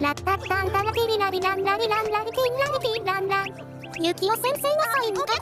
ラッタッタンタラピリラビランラリランラリピンラリピンランラン。ゆきお先生のサインが